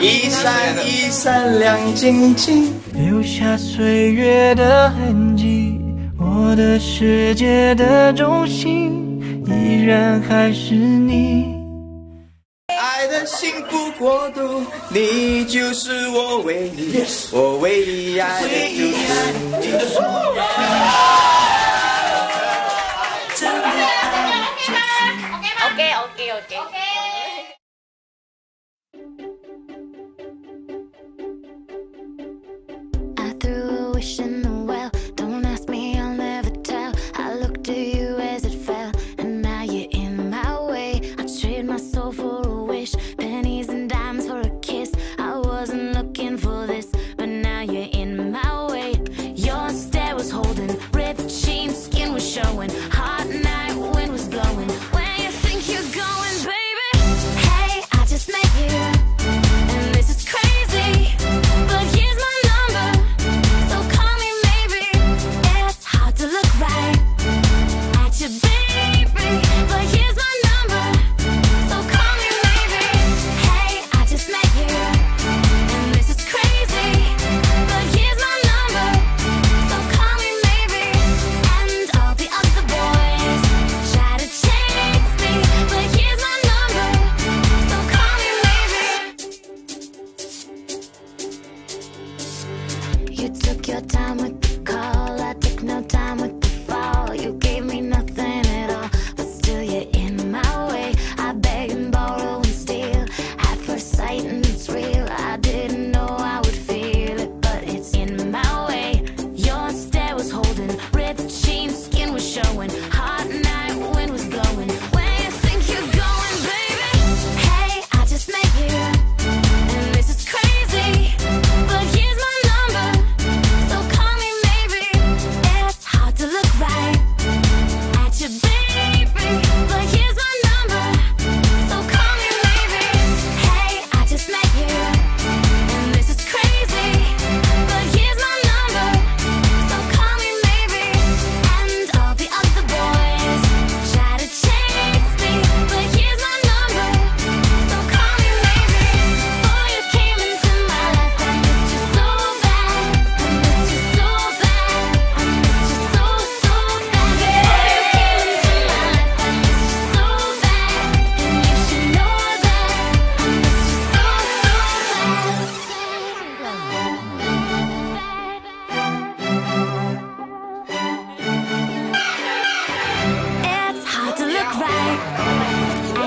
一闪一闪亮晶晶，留下岁月的痕迹。我的世界的中心，依然还是你。爱的幸福国度，你就是我唯一我唯一爱的就是你。OK OK OK OK。showing. You took your time with the call.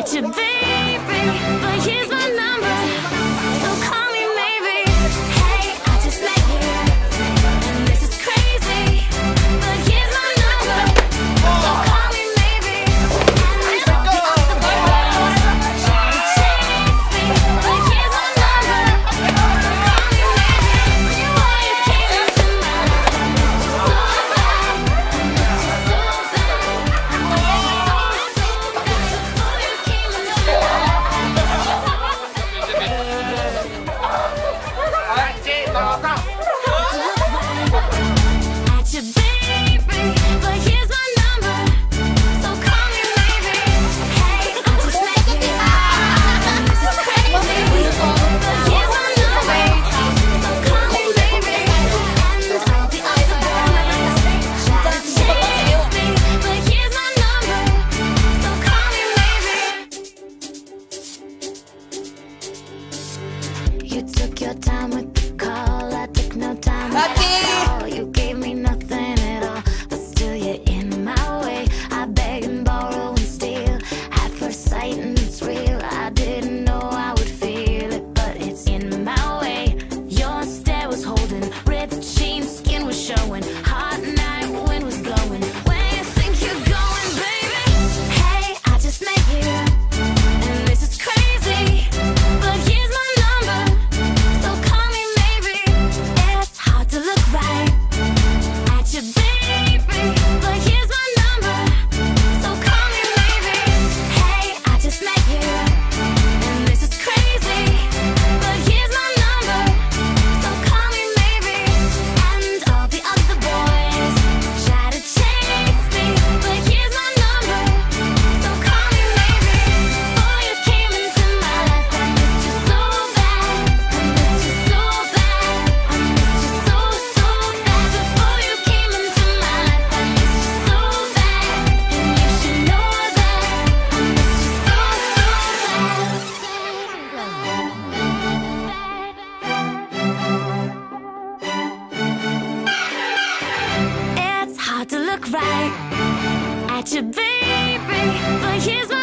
to be time with today at you, baby. But here's my